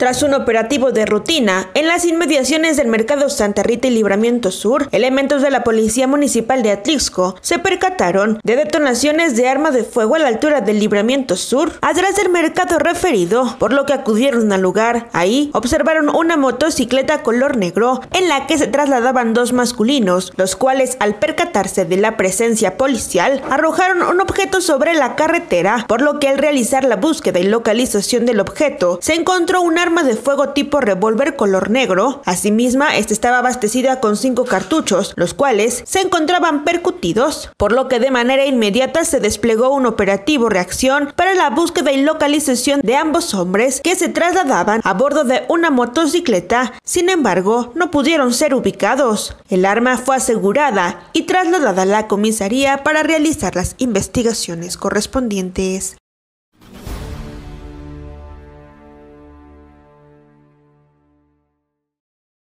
Tras un operativo de rutina en las inmediaciones del mercado Santa Rita y Libramiento Sur, elementos de la Policía Municipal de Atlixco se percataron de detonaciones de arma de fuego a la altura del Libramiento Sur, atrás del mercado referido, por lo que acudieron al lugar. Ahí observaron una motocicleta color negro en la que se trasladaban dos masculinos, los cuales al percatarse de la presencia policial arrojaron un objeto sobre la carretera, por lo que al realizar la búsqueda y localización del objeto se encontró una arma de fuego tipo revólver color negro. Asimismo, este estaba abastecida con cinco cartuchos, los cuales se encontraban percutidos, por lo que de manera inmediata se desplegó un operativo reacción para la búsqueda y localización de ambos hombres que se trasladaban a bordo de una motocicleta. Sin embargo, no pudieron ser ubicados. El arma fue asegurada y trasladada a la comisaría para realizar las investigaciones correspondientes.